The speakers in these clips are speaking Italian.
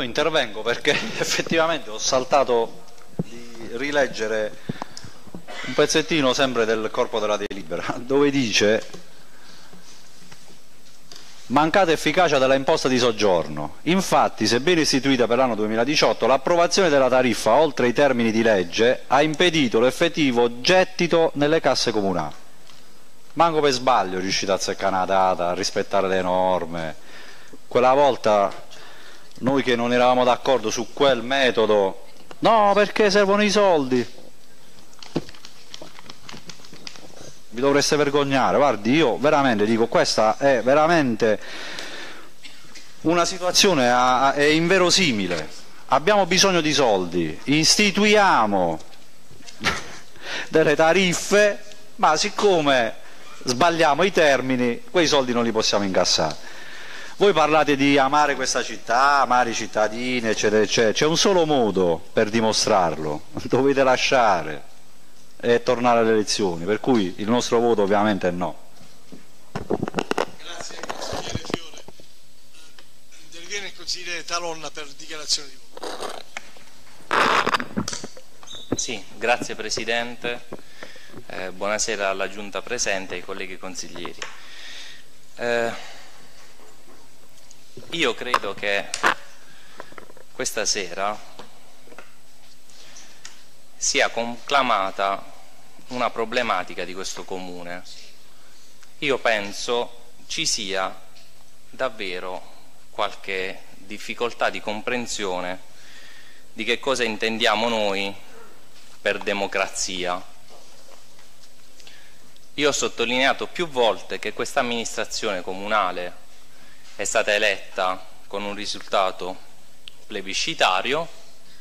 Io intervengo perché effettivamente ho saltato di rileggere un pezzettino sempre del corpo della delibera dove dice mancata efficacia della imposta di soggiorno. Infatti, sebbene istituita per l'anno 2018, l'approvazione della tariffa oltre i termini di legge ha impedito l'effettivo gettito nelle casse comunali. Manco per sbaglio riuscite a azzeccare una data, a rispettare le norme. Quella volta noi che non eravamo d'accordo su quel metodo, no perché servono i soldi. vi dovreste vergognare, guardi io veramente dico questa è veramente una situazione a, è inverosimile, abbiamo bisogno di soldi, istituiamo delle tariffe, ma siccome sbagliamo i termini, quei soldi non li possiamo incassare. Voi parlate di amare questa città, amare i cittadini, eccetera, eccetera. C'è un solo modo per dimostrarlo, dovete lasciare e tornare alle elezioni, per cui il nostro voto ovviamente è no. Grazie consigliere Fiore. Interviene il consigliere Talonna per dichiarazione di voto. Sì, grazie Presidente, eh, buonasera alla Giunta presente e ai colleghi consiglieri. Eh, io credo che questa sera sia conclamata una problematica di questo comune. Io penso ci sia davvero qualche difficoltà di comprensione di che cosa intendiamo noi per democrazia. Io ho sottolineato più volte che questa amministrazione comunale è stata eletta con un risultato plebiscitario,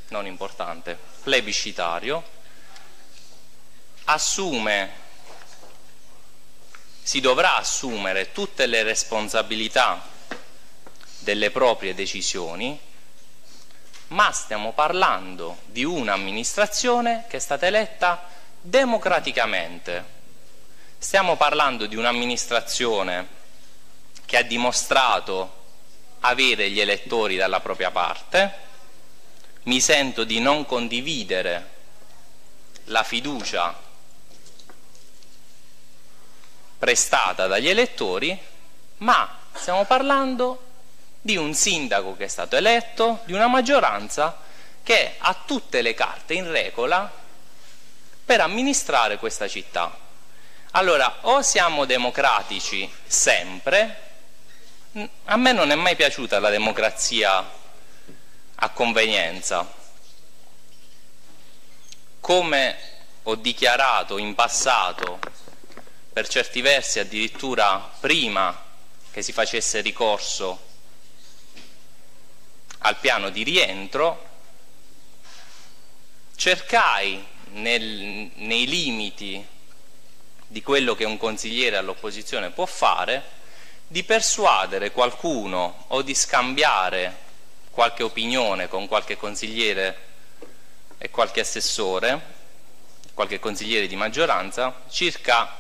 non importante, plebiscitario, assume, si dovrà assumere tutte le responsabilità delle proprie decisioni, ma stiamo parlando di un'amministrazione che è stata eletta democraticamente. Stiamo parlando di un'amministrazione che ha dimostrato avere gli elettori dalla propria parte, mi sento di non condividere la fiducia prestata dagli elettori, ma stiamo parlando di un sindaco che è stato eletto, di una maggioranza che ha tutte le carte in regola per amministrare questa città. Allora, o siamo democratici sempre, a me non è mai piaciuta la democrazia a convenienza. Come ho dichiarato in passato, per certi versi addirittura prima che si facesse ricorso al piano di rientro, cercai nel, nei limiti di quello che un consigliere all'opposizione può fare, di persuadere qualcuno o di scambiare qualche opinione con qualche consigliere e qualche assessore, qualche consigliere di maggioranza, circa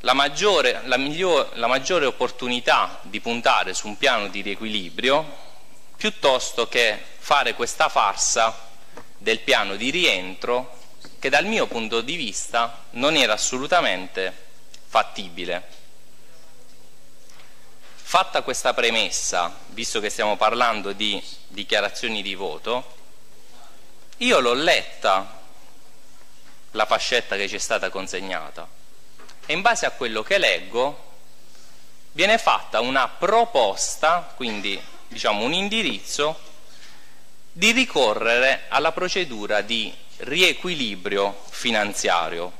la maggiore, la, migliore, la maggiore opportunità di puntare su un piano di riequilibrio piuttosto che fare questa farsa del piano di rientro che dal mio punto di vista non era assolutamente fattibile. Fatta questa premessa, visto che stiamo parlando di dichiarazioni di voto, io l'ho letta la fascetta che ci è stata consegnata e in base a quello che leggo viene fatta una proposta, quindi diciamo un indirizzo, di ricorrere alla procedura di riequilibrio finanziario.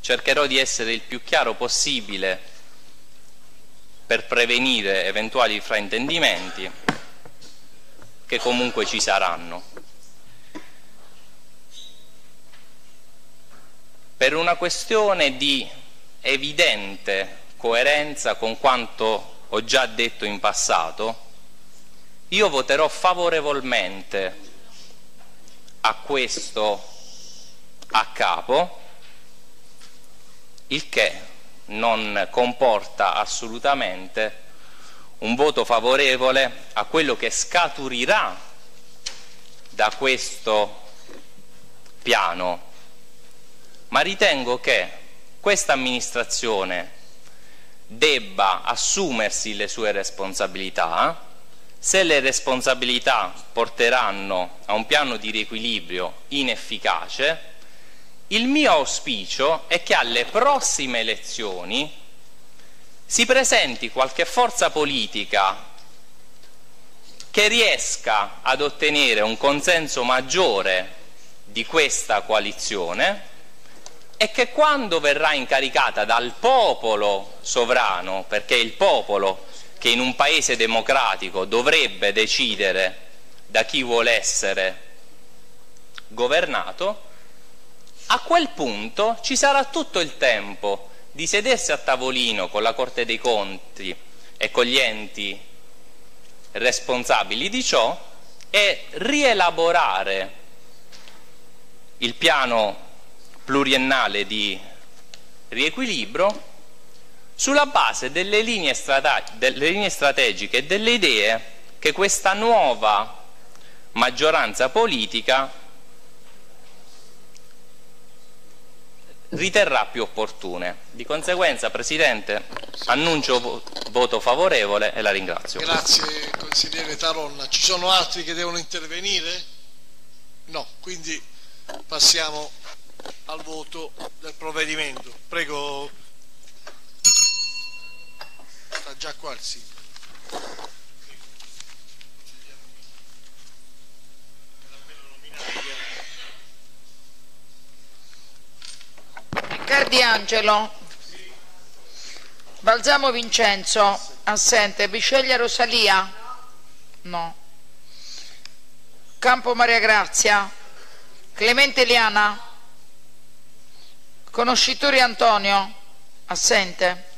Cercherò di essere il più chiaro possibile per prevenire eventuali fraintendimenti che comunque ci saranno. Per una questione di evidente coerenza con quanto ho già detto in passato, io voterò favorevolmente a questo a capo, il che non comporta assolutamente un voto favorevole a quello che scaturirà da questo piano, ma ritengo che questa amministrazione debba assumersi le sue responsabilità, se le responsabilità porteranno a un piano di riequilibrio inefficace, il mio auspicio è che alle prossime elezioni si presenti qualche forza politica che riesca ad ottenere un consenso maggiore di questa coalizione e che quando verrà incaricata dal popolo sovrano, perché è il popolo che in un paese democratico dovrebbe decidere da chi vuole essere governato, a quel punto ci sarà tutto il tempo di sedersi a tavolino con la Corte dei Conti e con gli enti responsabili di ciò e rielaborare il piano pluriennale di riequilibrio sulla base delle linee, delle linee strategiche e delle idee che questa nuova maggioranza politica riterrà più opportune. Di conseguenza, Presidente, annuncio voto favorevole e la ringrazio. Grazie consigliere Taronna. Ci sono altri che devono intervenire? No, quindi passiamo al voto del provvedimento. Prego. Sta già qua il sito. Cardiangelo. Balzamo Vincenzo. Assente. Bisceglia Rosalia. No. Campo Maria Grazia. Clemente Liana. Conoscitori Antonio, assente.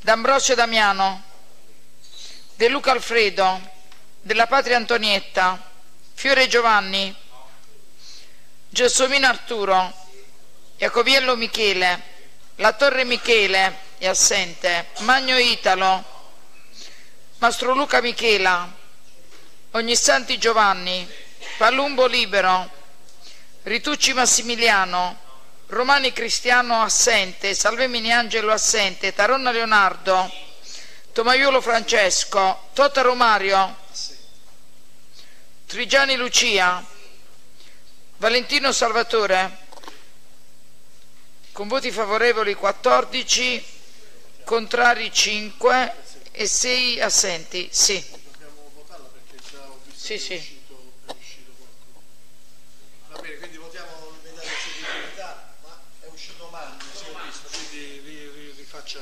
D'Ambrosio Damiano. De Luca Alfredo. Della Patria Antonietta. Fiore Giovanni. Gelsomino Arturo. Jacobiello Michele. La Torre Michele è assente. Magno Italo. Mastro Luca Michela. Ognissanti Giovanni. Palumbo Libero. Ritucci Massimiliano. Romani Cristiano assente, Salvemini Angelo assente, Taronna Leonardo, Tomaiolo Francesco, Tota Romario, Trigiani Lucia, Valentino Salvatore, con voti favorevoli 14, contrari 5 e 6 assenti. Sì. Sì, sì. Va bene, quindi votiamo medaglia di dignità, ma è uscito si è visto, quindi ri- ri- rifaccia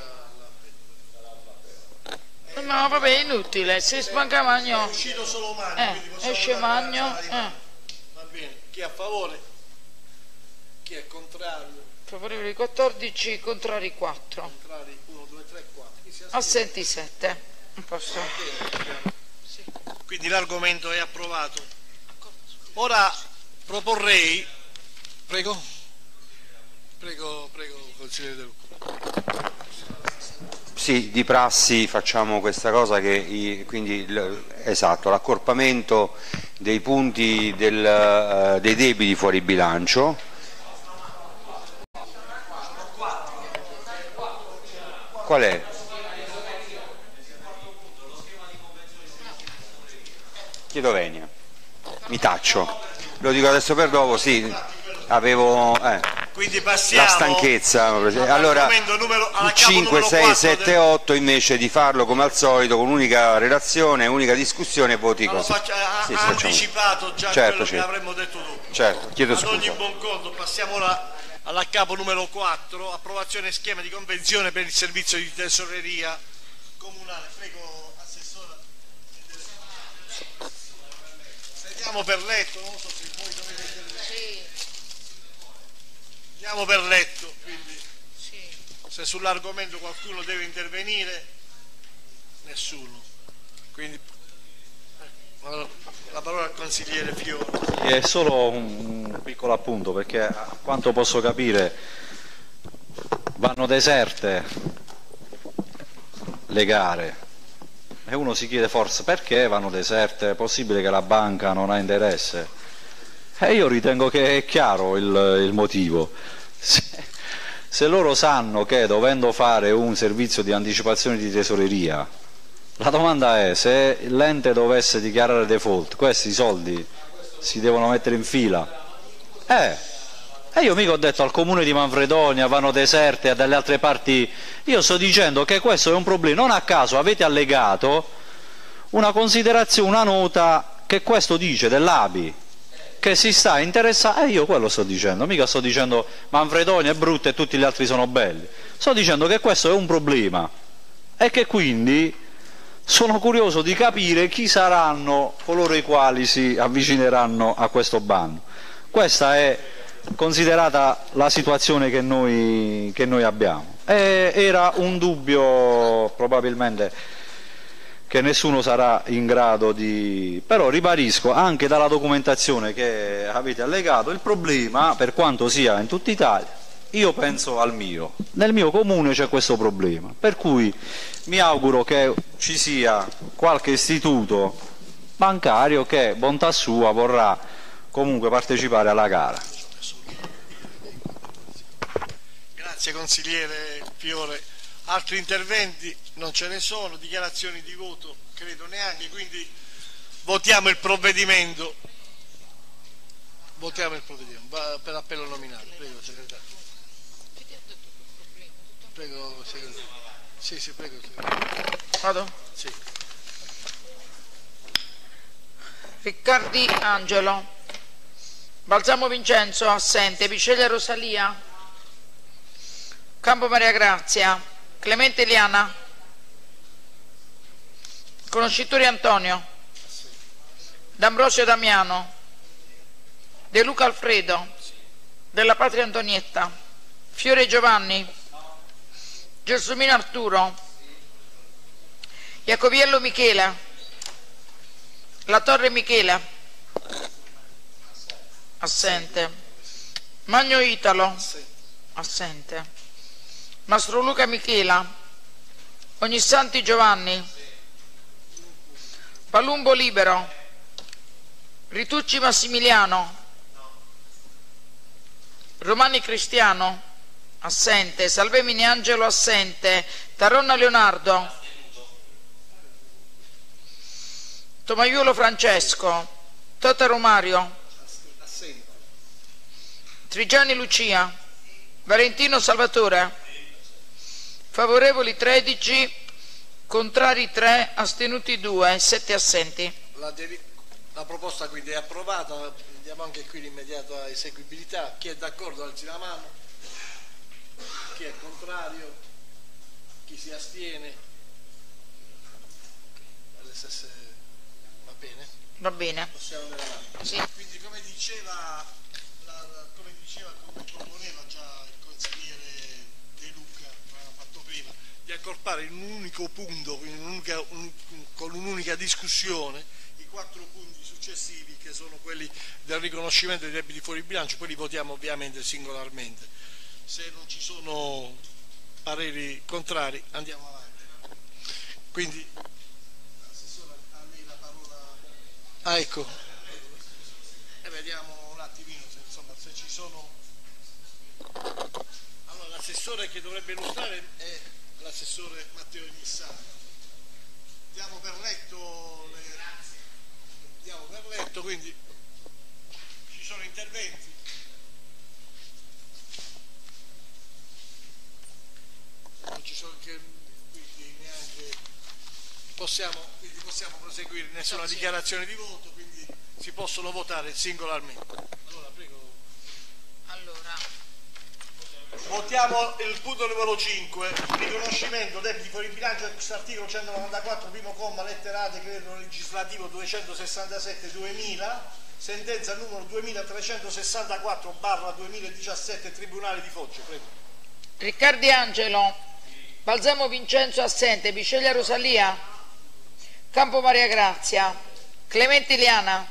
la... No, vabbè, è inutile, se smanca È Magno... uscito solo Magno, Eh, esce Magno, eh. Va bene, chi è a favore? Chi è contrario? Favorevoli 14, contrari 4. Contrari 1, 2, 3, 4. Chi si astiene? Assenti 7. Non posso. Quindi l'argomento è approvato. Ora proporrei, prego, prego, prego, consigliere De Luca. Sì, di prassi facciamo questa cosa che quindi esatto, l'accorpamento dei punti del, eh, dei debiti fuori bilancio. Qual è? Chiedo venia. Mi taccio. Lo dico adesso per dopo, sì. Avevo eh, la stanchezza. Allora, numero- alla il capo 5, numero 6, 4 7 del- 8 invece di farlo come al solito con unica relazione, unica discussione e voti lo così. faccia- Sì, ha anticipato già Certo, quello che certo. avremmo detto dopo. Certo, chiedo Ad ogni scusa. buon conto passiamo ora alla capo numero 4, approvazione schema di convenzione per il servizio di tesoreria comunale. Prego, Assessore. Andiamo per letto, non so se voi dovete intervenire. Andiamo per letto, quindi se sull'argomento qualcuno deve intervenire, nessuno. Quindi la parola al consigliere Fiore. È solo un un piccolo appunto perché a quanto posso capire vanno deserte le gare e uno si chiede forse perché vanno deserte, è possibile che la banca non ha interesse? E io ritengo che è chiaro il, il motivo. Se, se loro sanno che dovendo fare un servizio di anticipazione di tesoreria, la domanda è se l'ente dovesse dichiarare default, questi soldi si devono mettere in fila. Eh, e io mica ho detto al comune di Manfredonia vanno deserte e dalle altre parti, io sto dicendo che questo è un problema, non a caso avete allegato una considerazione, una nota che questo dice dell'ABI, che si sta interessando, e io quello sto dicendo, mica sto dicendo Manfredonia è brutta e tutti gli altri sono belli, sto dicendo che questo è un problema e che quindi sono curioso di capire chi saranno coloro i quali si avvicineranno a questo bando. Questa è considerata la situazione che noi, che noi abbiamo. E era un dubbio probabilmente che nessuno sarà in grado di... però ribadisco anche dalla documentazione che avete allegato il problema per quanto sia in tutta Italia io penso al mio, nel mio comune c'è questo problema per cui mi auguro che ci sia qualche istituto bancario che bontà sua vorrà comunque partecipare alla gara Grazie consigliere Fiore altri interventi non ce ne sono, dichiarazioni di voto credo neanche, quindi votiamo il provvedimento. Votiamo il provvedimento per appello nominale. Prego, segretario. Sì, sì, prego. Vado? Sì. Riccardi Angelo. Balsamo Vincenzo, assente. Piceglia Rosalia. Campo Maria Grazia. Clemente Eliana. Conoscitori Antonio. D'Ambrosio Damiano. De Luca Alfredo. Della Patria Antonietta. Fiore Giovanni. Gelsomino Arturo. Iacoviello Michela. La Torre Michela. Assente. Magno Italo. Assente. Mastro Luca Michela, Ognissanti Giovanni, Palumbo Libero, Ritucci Massimiliano, Romani Cristiano, assente, Salvemini Angelo assente, Taronna Leonardo, Tomaiuolo Francesco, Totaro Mario, Trigiani Lucia, Valentino Salvatore, Favorevoli 13, contrari 3, astenuti 2, 7 assenti. La, la, proposta quindi è approvata, andiamo anche qui l'immediata eseguibilità. Chi è d'accordo alzi la mano, chi è contrario, chi si astiene. Va bene? Va bene. Possiamo andare avanti. Sì. Quindi come diceva accorpare in un unico punto, un'unica, un, con un'unica discussione, i quattro punti successivi che sono quelli del riconoscimento dei debiti fuori bilancio, poi li votiamo ovviamente singolarmente. Se non ci sono pareri contrari andiamo avanti. Quindi, Assessore, a lei la parola. Ah ecco, e vediamo un attimino se, insomma, se ci sono... Allora, l'assessore che dovrebbe illustrare è l'assessore Matteo Ignissani. Diamo per letto, le... diamo per letto, quindi ci sono interventi. Sono che, quindi neanche possiamo, quindi possiamo proseguire nessuna dichiarazione di voto, quindi si possono votare singolarmente. Votiamo il punto numero 5, riconoscimento debiti fuori bilancio ex articolo 194 primo comma lettera A decreto legislativo 267-2000, sentenza numero 2364 barra 2017 Tribunale di Foggia. Prego. Riccardi Angelo, Balsamo Vincenzo assente, Bisceglia Rosalia, Campo Maria Grazia, Clemente Iliana,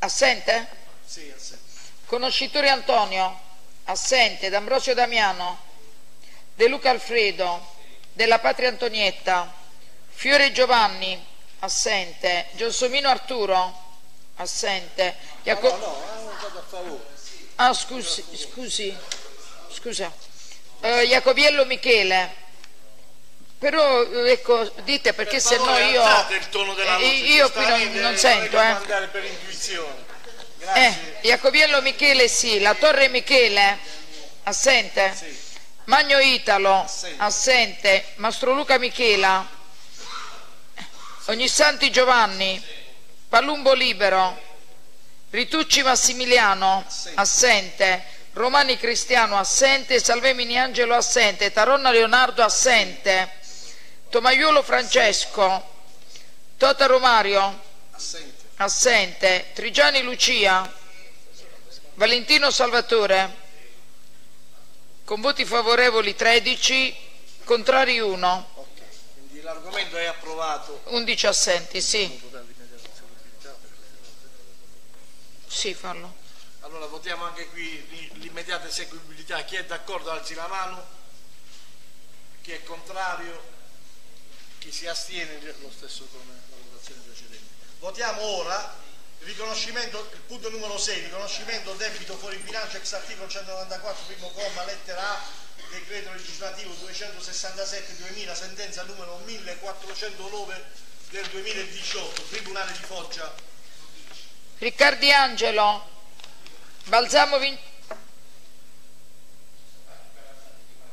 assente? Sì, assente. Conoscitore Antonio assente D'Ambrosio Damiano, De Luca Alfredo, della Patria Antonietta, Fiore Giovanni, assente. Gelsomino Arturo, assente. Iaco- No, no, favore. Ah, scusi, scusi, scusa. Eh, Jacobiello Michele. Però, eh, ecco, dite perché Per se no io... eh, io qui non, non sento, eh. Eh, Grazie. Jacobiello Michele sì, la Torre Michele, assente. Sì. Magno Italo, Assente. assente. Mastro Luca Michela, Ognissanti Giovanni, Palumbo Libero, Ritucci Massimiliano, assente. Romani Cristiano, assente. Salvemini Angelo, assente. Taronna Leonardo, assente. Tomaiuolo Francesco, Tota Romario, Assente. assente. Trigiani Lucia, Valentino Salvatore, con voti favorevoli 13, contrari 1, Ok, quindi l'argomento è approvato. 11 assenti, sì. Sì, fallo. Allora votiamo anche qui l'i- l'immediata eseguibilità. Chi è d'accordo alzi la mano. Chi è contrario? Chi si astiene? Lo stesso come la votazione precedente. Votiamo ora il riconoscimento, il punto numero 6, riconoscimento debito fuori bilancio ex articolo 194 primo comma lettera A decreto legislativo 267-2000 sentenza numero 1409 del 2018 Tribunale di Foggia Riccardi Angelo, Balsamo Vin...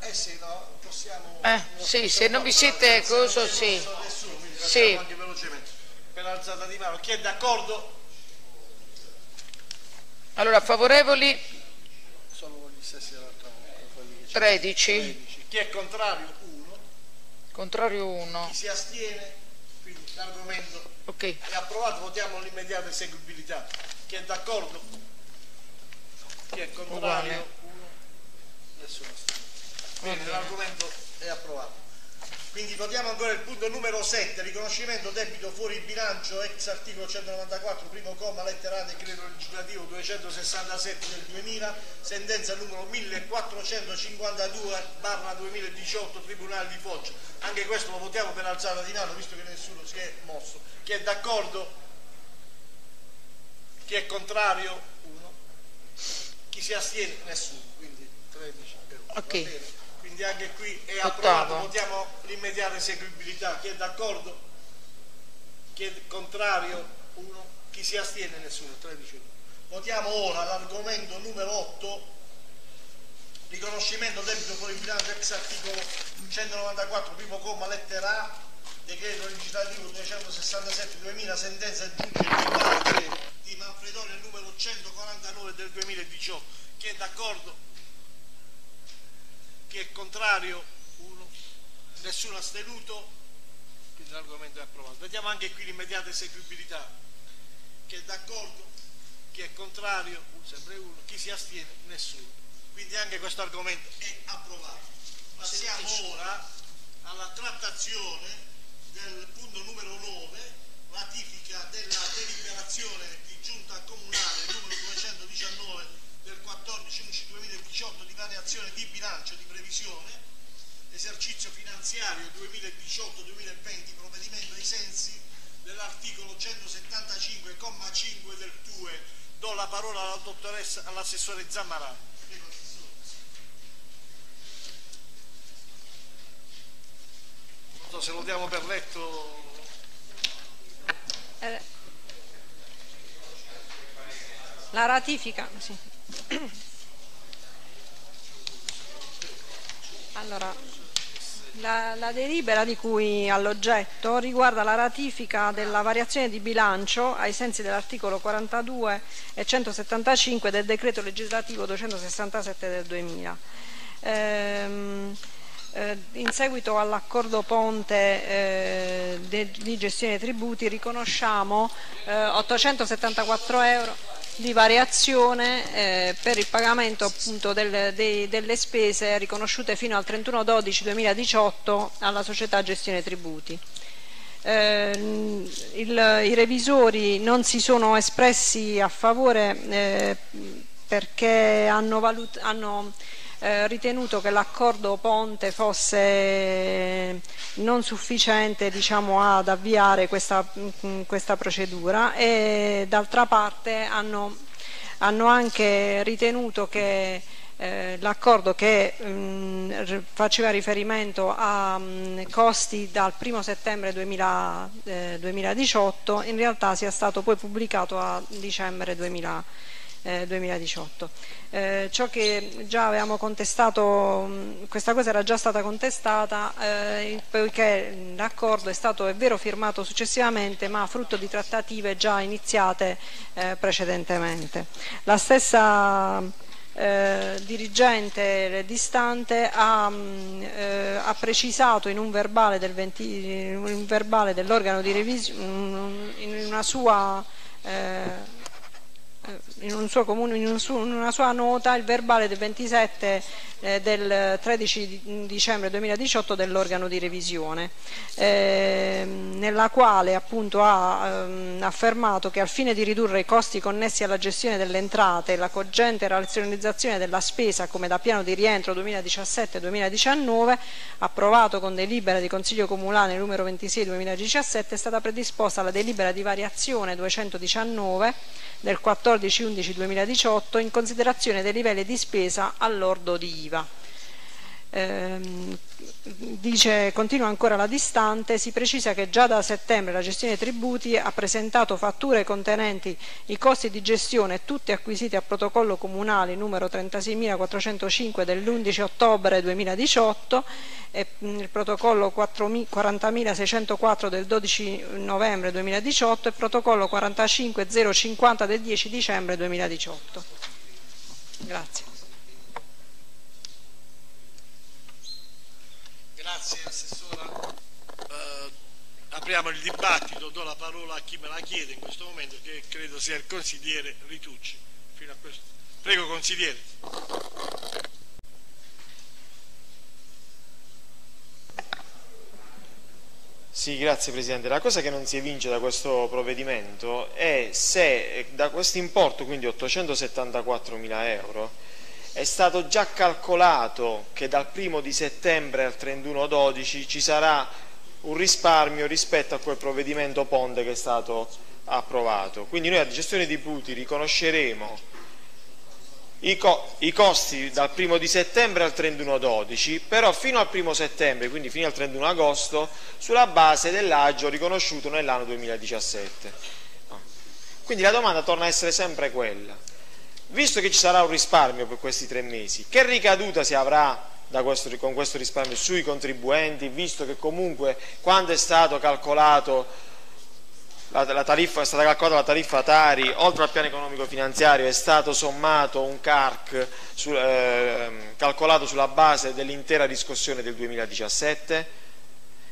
Eh sì, no, possiamo... Eh, sì, se non vi siete cosa, sì. Nessuno, Sì. facciamo anche velocemente. Per alzata di mano. Chi è d'accordo? Allora, favorevoli Sono gli stessi dell'altra volta, quelli che c'è. 13, 13. Chi è contrario? 1. contrario 1. Chi si astiene? Quindi l'argomento Ok, è approvato, votiamo l'immediata eseguibilità. Chi è d'accordo? Chi è contrario? 1. Nessuno. Bene, bene. l'argomento è approvato. Quindi votiamo ancora il punto numero 7, riconoscimento debito fuori bilancio ex articolo 194, primo comma, lettera A, decreto legislativo 267 del 2000, sentenza numero 1452 barra 2018, Tribunale di Foggia. Anche questo lo votiamo per alzata di mano, visto che nessuno si è mosso. Chi è d'accordo? Chi è contrario? Uno. Chi si astiene? Nessuno. Quindi 13 per uno. Ok. Va bene? Quindi anche qui è Ottavo. approvato. Votiamo l'immediata eseguibilità. Chi è d'accordo? Chi è contrario? Uno. Chi si astiene? Nessuno. 13 per uno. Votiamo ora l'argomento numero 8. Riconoscimento debito fuori bilancio ex articolo 194 primo comma lettera A decreto legislativo 267-2000 sentenza giudice di pace di Manfredonia numero 149 del 2018 chi è d'accordo? chi è contrario? uno nessuno astenuto quindi l'argomento è approvato vediamo anche qui l'immediata eseguibilità chi è d'accordo? chi è contrario? Sempre uno chi si astiene? nessuno quindi anche questo argomento è approvato passiamo ora alla trattazione del punto numero 9, ratifica della deliberazione di giunta comunale numero 219 del 14-11-2018 di variazione di bilancio di previsione, esercizio finanziario 2018-2020, provvedimento ai sensi dell'articolo 175,5 del TUE. Do la parola alla dottoressa, all'assessore Zammarano. Se lo diamo per letto. Eh, La ratifica, sì. Allora, la, la delibera di cui all'oggetto riguarda la ratifica della variazione di bilancio ai sensi dell'articolo 42 e 175 del decreto legislativo 267 del 2000. Ehm, eh, in seguito all'accordo ponte eh, di gestione dei tributi riconosciamo eh, 874 euro di variazione eh, per il pagamento appunto del- dei- delle spese riconosciute fino al 31-12-2018 alla società gestione tributi. Eh, il- I revisori non si sono espressi a favore eh, perché hanno, hanno eh, ritenuto che l'accordo ponte fosse non sufficiente diciamo, ad avviare questa, mm, questa procedura. E d'altra parte hanno, hanno anche ritenuto che eh, l'accordo che mm, faceva riferimento a mm, costi dal 1 settembre 2000, eh, 2018 in realtà sia stato poi pubblicato a dicembre 2000, eh, 2018. Eh, ciò che già avevamo contestato, mm, questa cosa era già stata contestata eh, poiché l'accordo è stato, è vero, firmato successivamente ma frutto di trattative già iniziate eh, precedentemente. La stessa eh, dirigente distante ha, mh, eh, ha, precisato in un verbale, del 20, in verbale dell'organo di revisione, in una sua eh, in, un comune, in, un su, in, una sua nota il verbale del 27 eh, del 13 dicembre 2018 dell'organo di revisione, eh, nella quale appunto ha ehm, affermato che al fine di ridurre i costi connessi alla gestione delle entrate e la cogente razionalizzazione della spesa come da piano di rientro 2017-2019, approvato con delibera di Consiglio Comunale numero 26 2017, è stata predisposta la delibera di variazione 219 del 14-11-2018 in considerazione dei livelli di spesa all'ordo di IVA. Ehm, dice, continua ancora la distante, si precisa che già da settembre la gestione dei tributi ha presentato fatture contenenti i costi di gestione tutti acquisiti a protocollo comunale numero 36.405 dell'11 ottobre 2018 e il protocollo 40.604 del 12 novembre 2018 e protocollo 45050 del 10 dicembre 2018. Grazie. Grazie Assessora. Uh, apriamo il dibattito, do la parola a chi me la chiede in questo momento, che credo sia il consigliere Ritucci. Prego consigliere. Sì, grazie Presidente. La cosa che non si evince da questo provvedimento è se da questo importo, quindi 874 mila euro, è stato già calcolato che dal primo di settembre al 31-12 ci sarà un risparmio rispetto a quel provvedimento Ponte che è stato approvato. Quindi noi a gestione di Puti riconosceremo i, co i, costi dal 1 di settembre al 31-12, però fino al 1 settembre, quindi fino al 31 agosto, sulla base dell'agio riconosciuto nell'anno 2017. Quindi la domanda torna a essere sempre quella. Visto che ci sarà un risparmio per questi tre mesi, che ricaduta si avrà questo, con questo risparmio sui contribuenti, visto che comunque quando è stato calcolato la, la tariffa, è stata calcolata la tariffa Tari, oltre al piano economico finanziario è stato sommato un CARC su, eh, calcolato sulla base dell'intera riscossione del 2017?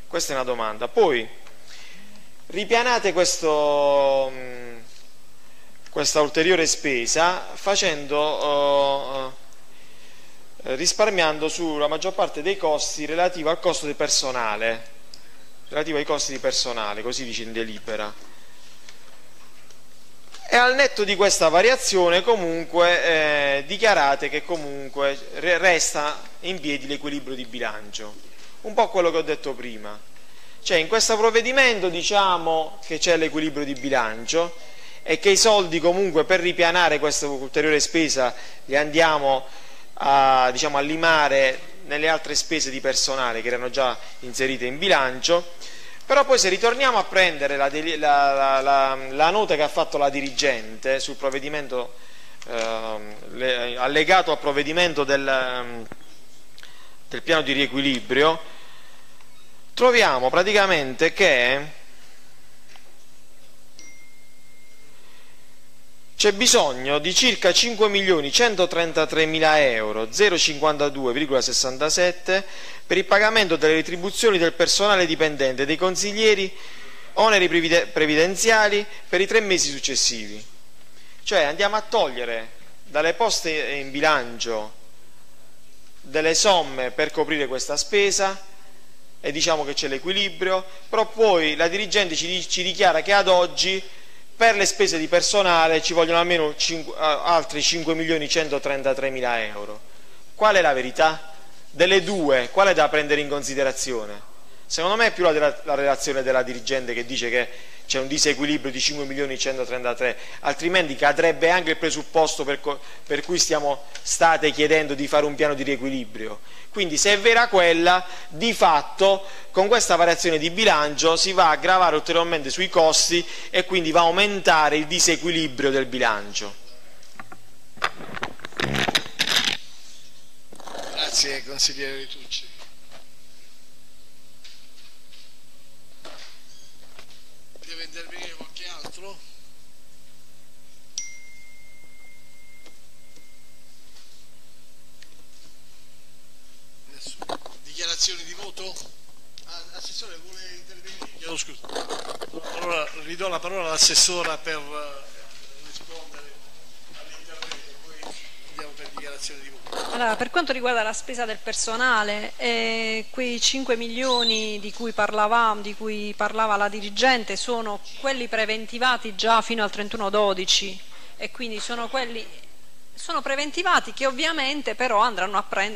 Questa è una domanda. Poi, ripianate questo, questa ulteriore spesa facendo, eh, risparmiando sulla maggior parte dei costi relativi al costo del personale relativo ai costi di personale, così dice in delibera. E al netto di questa variazione comunque eh, dichiarate che comunque resta in piedi l'equilibrio di bilancio. Un po' quello che ho detto prima. Cioè in questo provvedimento diciamo che c'è l'equilibrio di bilancio e che i soldi comunque per ripianare questa ulteriore spesa li andiamo a, diciamo, a limare nelle altre spese di personale che erano già inserite in bilancio. Però poi se ritorniamo a prendere la, la, la, la nota che ha fatto la dirigente sul provvedimento eh, allegato al provvedimento del, del piano di riequilibrio, troviamo praticamente che c'è bisogno di circa 5.133.000 euro 052,67 per il pagamento delle retribuzioni del personale dipendente dei consiglieri oneri previdenziali per i tre mesi successivi. Cioè andiamo a togliere dalle poste in bilancio delle somme per coprire questa spesa e diciamo che c'è l'equilibrio però poi la dirigente ci, ci dichiara che ad oggi per le spese di personale ci vogliono almeno 5, altri 5 milioni 133 mila euro. qual è la verità? Delle due, quale è da prendere in considerazione? Secondo me è più la, la relazione della dirigente che dice che c'è un disequilibrio di 5 milioni 133, altrimenti cadrebbe anche il presupposto per, per cui stiamo, state chiedendo di fare un piano di riequilibrio. Quindi se è vera quella, di fatto con questa variazione di bilancio si va a gravare ulteriormente sui costi e quindi va a aumentare il disequilibrio del bilancio. Grazie consigliere Ritucci. Deve intervenire qualche altro? Nessuno. Dichiarazioni di voto? Ah, assessore vuole intervenire? Chiedo scusa. La parola all'assessora per eh, rispondere all'intervento poi andiamo per dichiarazioni di voto. Allora, per quanto riguarda la spesa del personale, eh, quei 5 milioni di cui, di cui, parlava la dirigente sono quelli preventivati già fino al 31-12 e quindi sono quelli sono preventivati che ovviamente però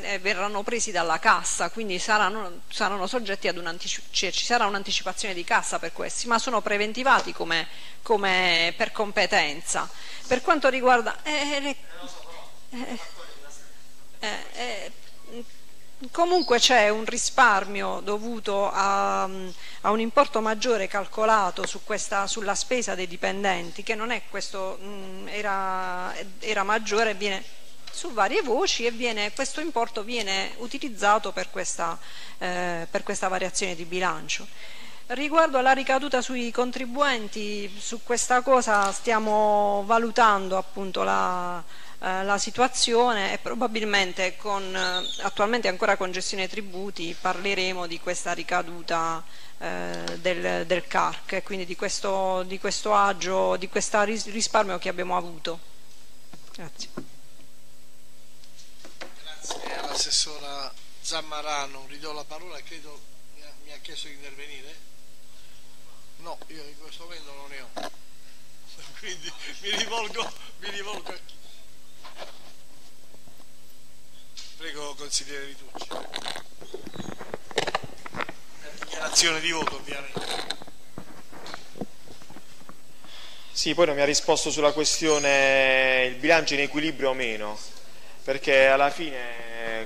eh, verranno presi dalla cassa, quindi saranno, saranno soggetti ad cioè ci sarà un'anticipazione di cassa per questi, ma sono preventivati come, come per competenza. Per quanto riguarda... Eh, eh, eh, eh, comunque c'è un risparmio dovuto a, a, un importo maggiore calcolato su questa, sulla spesa dei dipendenti che non è questo, mm, era, era, maggiore viene, su varie voci e viene, questo importo viene utilizzato per questa, eh, per questa variazione di bilancio. Riguardo alla ricaduta sui contribuenti, su questa cosa stiamo valutando appunto la, eh, la situazione e probabilmente con, eh, attualmente ancora con gestione tributi parleremo di questa ricaduta eh, del, del, CARC e quindi di questo, di questo agio, di questo risparmio che abbiamo avuto. Grazie. Grazie all'assessora Zammarano, ridò la parola, credo mi ha, mi ha chiesto di intervenire. No, io in questo momento non ne ho. Quindi mi rivolgo, mi rivolgo a chi. Prego consigliere Ritucci. Dichiarazione di voto ovviamente. Sì, poi non mi ha risposto sulla questione il bilancio in equilibrio o meno, perché alla fine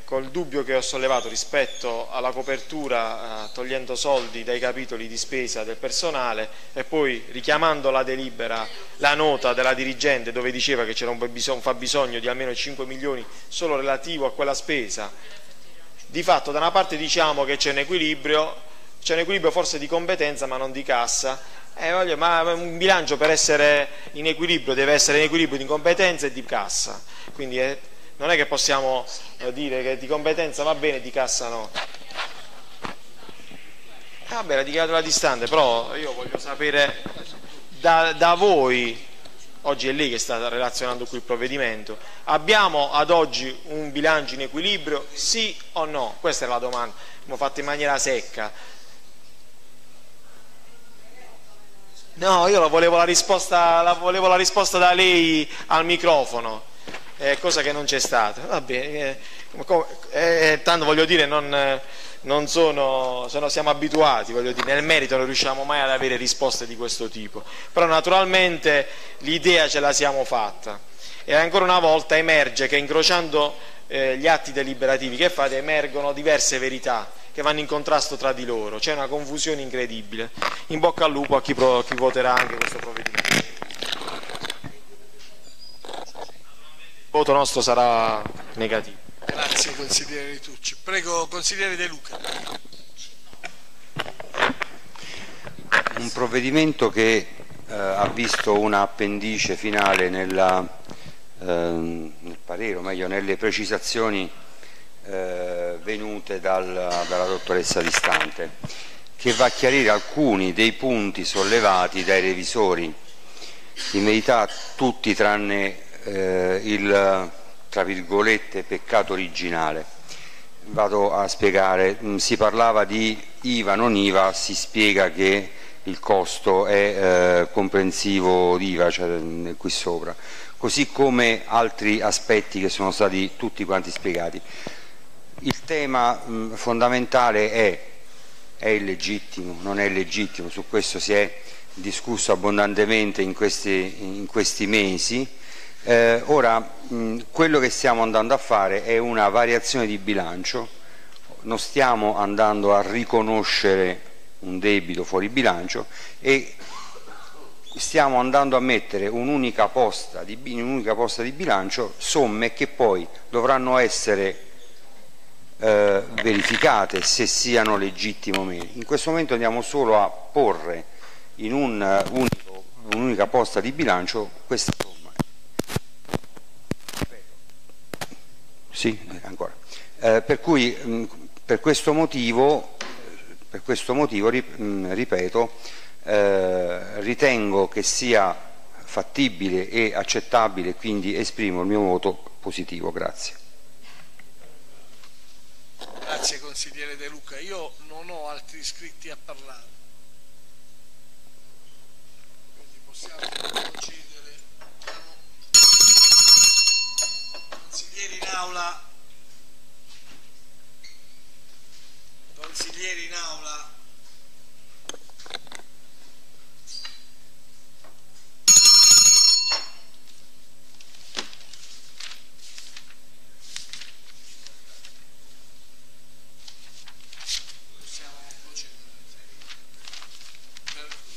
col dubbio che ho sollevato rispetto alla copertura eh, togliendo soldi dai capitoli di spesa del personale e poi richiamando la delibera, la nota della dirigente dove diceva che c'era un, un fabbisogno di almeno 5 milioni solo relativo a quella spesa, di fatto da una parte diciamo che c'è un equilibrio, c'è un equilibrio forse di competenza ma non di cassa, eh, voglio, ma un bilancio per essere in equilibrio deve essere in equilibrio di competenza e di cassa, quindi è non è che possiamo eh, dire che di competenza va bene di cassa no. Vabbè, l'ha dichiarato la distante, però io voglio sapere da, da voi, oggi è lei che sta relazionando qui il provvedimento, abbiamo ad oggi un bilancio in equilibrio, sì o no? Questa è la domanda, l'abbiamo fatta in maniera secca. No, io volevo la risposta, la, volevo la risposta da lei al microfono eh, cosa che non c'è stata. Va bene, eh, eh, tanto voglio dire, non, non sono, sono, siamo abituati, dire, nel merito non riusciamo mai ad avere risposte di questo tipo, però naturalmente l'idea ce la siamo fatta e ancora una volta emerge che incrociando eh, gli atti deliberativi che fate emergono diverse verità che vanno in contrasto tra di loro, c'è una confusione incredibile. In bocca al lupo a chi, pro, chi voterà anche questo provvedimento. Voto nostro sarà negativo. Grazie consigliere Ritucci. Prego consigliere De Luca. Un provvedimento che eh, ha visto una appendice finale nella, eh, nel parere, o meglio nelle precisazioni eh, venute dal, dalla dottoressa Distante, che va a chiarire alcuni dei punti sollevati dai revisori, in verità tutti tranne eh, il tra virgolette peccato originale. Vado a spiegare, mm, si parlava di IVA, non IVA, si spiega che il costo è eh, comprensivo d'IVA cioè, qui sopra, così come altri aspetti che sono stati tutti quanti spiegati. Il tema mh, fondamentale è, è illegittimo, non è illegittimo, su questo si è discusso abbondantemente in questi, in questi mesi. Eh, ora, mh, quello che stiamo andando a fare è una variazione di bilancio, non stiamo andando a riconoscere un debito fuori bilancio e stiamo andando a mettere un'unica posta, in un'unica posta di bilancio somme che poi dovranno essere eh, verificate se siano legittime o meno. In questo momento andiamo solo a porre in un'unica un posta di bilancio questa somma. Sì, ancora. Eh, per cui mh, per questo motivo, per questo motivo mh, ripeto, eh, ritengo che sia fattibile e accettabile, quindi esprimo il mio voto positivo. Grazie. Grazie consigliere De Luca. Io non ho altri iscritti a parlare. Quindi possiamo procedere. Consiglieri in aula. Consiglieri in aula.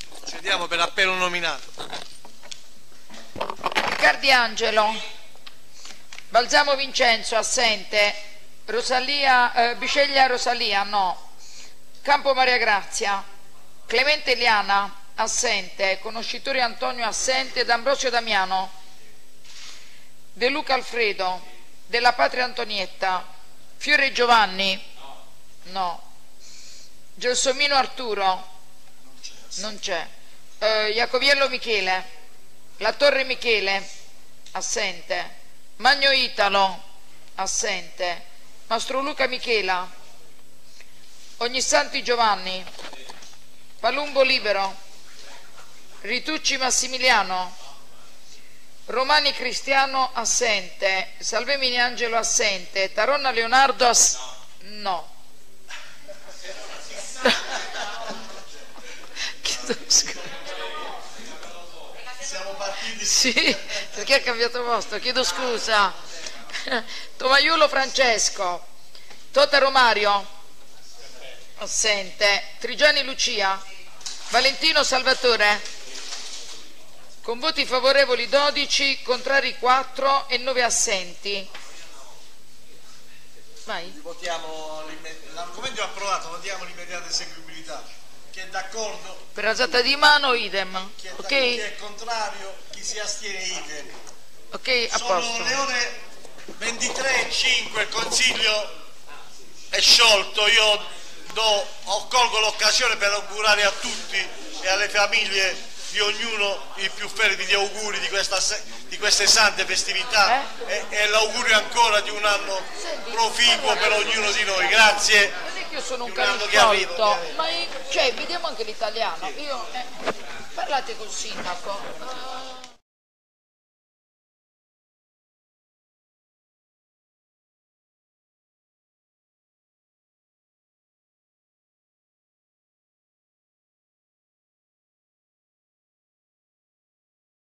Procediamo per appello nominato. Riccardi Angelo, Balzamo Vincenzo, assente, Rosalia, eh, Biceglia Rosalia, no, Campo Maria Grazia, Clemente Liana, assente, Conoscitore Antonio, assente, D'Ambrosio Damiano, De Luca Alfredo, Della Patria Antonietta, Fiore Giovanni, no, Gelsomino Arturo, non c'è, eh, Iacoviello Michele, La Torre Michele, assente, Magno Italo, assente, Mastro Luca Michela, Ognissanti Giovanni, Palumbo Libero, Ritucci Massimiliano, Romani Cristiano assente, Salvemini Angelo assente, Taronna Leonardo ass... no. Chiedo scusa. Sì, perché ha cambiato posto, chiedo scusa. Tomaiulo Francesco, Tota Romario, assente, Trigiani Lucia, Valentino Salvatore, con voti favorevoli 12, contrari 4 e 9 assenti. Vai. votiamo l'argomento è approvato, votiamo l'immediata eseguibilità. Chi è d'accordo? Per alzata di mano idem, Chi è, ok? chi è contrario? Chi si astiene idem. Ok, a Sono posto. le ore 23.05, il Consiglio è sciolto, io do, colgo l'occasione per augurare a tutti e alle famiglie di ognuno i più fervidi auguri di, questa di queste sante festività e, e l'augurio ancora di un anno proficuo per ognuno di noi. Grazie. Non è che io sono un Un ma io- cioè, vediamo anche l'italiano. Io, eh, parlate col sindaco. Eh,